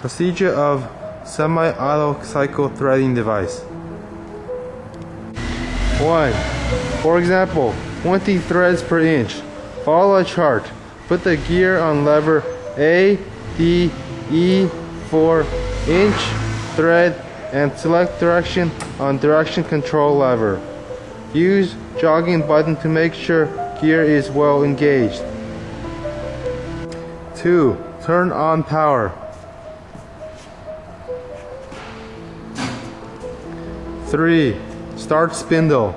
Procedure of semi-auto cycle threading device. 1. For example, 20 threads per inch. Follow a chart. Put the gear on lever A, D, E for inch, thread, and select direction on direction control lever. Use jogging button to make sure gear is well engaged. 2. Turn on power. 3. Start spindle.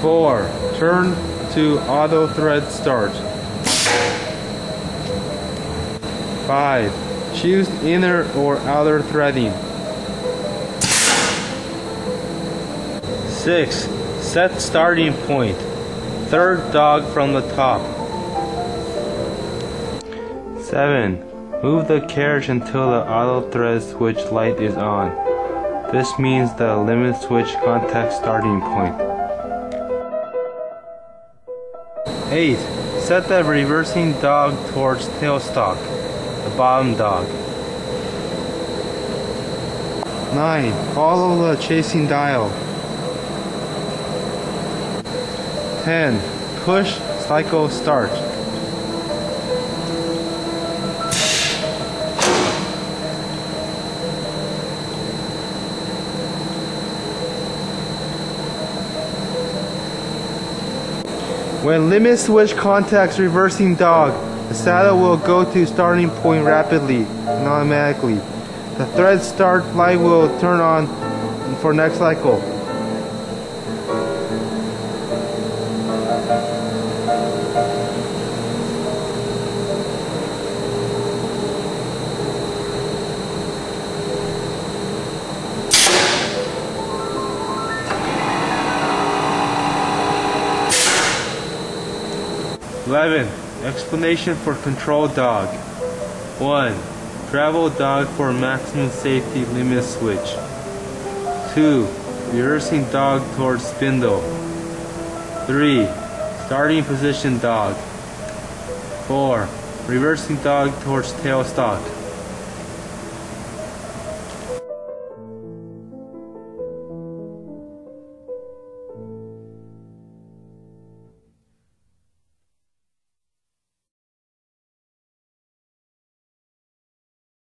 4. Turn to auto thread start. 5. Choose inner or outer threading. 6. Set starting point. Third dog from the top. 7. Move the carriage until the auto thread switch light is on. This means the limit switch contact starting point. 8. Set the reversing dog towards tailstock, the bottom dog. 9. Follow the chasing dial. 10. Push cycle start. When limit switch contacts reversing dog, the saddle will go to starting point rapidly and automatically. The thread start light will turn on for next cycle. Eleven. Explanation for control dog. One. Travel dog for maximum safety limit switch. Two. Reversing dog towards spindle. Three. Starting position dog. Four. Reversing dog towards tailstock.